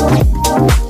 Thank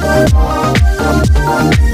Come, come, come.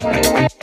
Thank